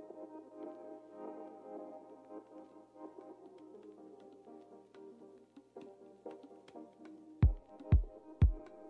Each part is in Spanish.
Thank you.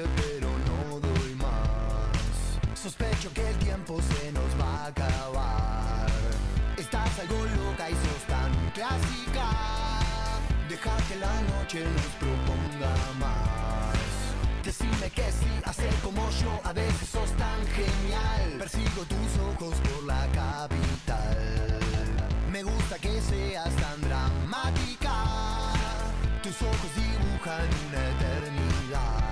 pero no doy más. Sospecho que el tiempo se nos va a acabar. Estás algo loca y sos tan clásica. Deja que la noche nos proponga más. Decime que sí, hacer como yo, a veces sos tan genial. Persigo tus ojos por la capital. Me gusta que seas tan dramática. Tus ojos dibujan una eternidad.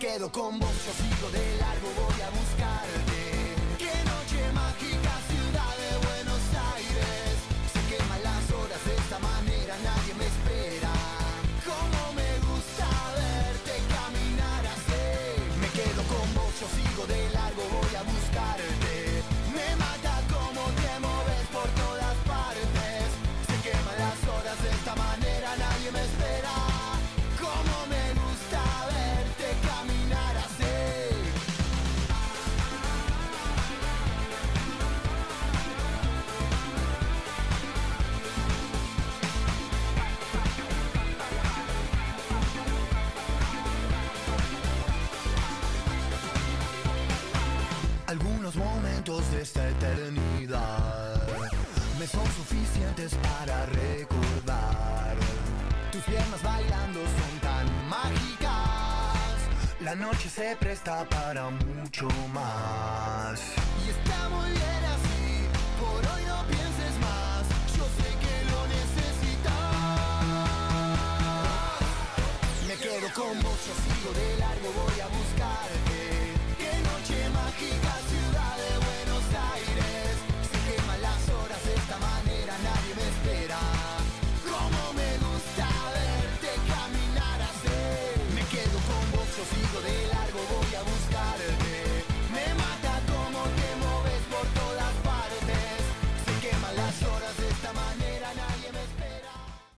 Quedo con vos, yo sigo de largo, voy a buscarte. suficientes para recordar. Tus piernas bailando son tan mágicas. La noche se presta para mucho más. Y está muy bien así, por hoy no pienses más. Yo sé que lo necesitas. Me quedo con mucho, sigo de largo, voy a buscar. de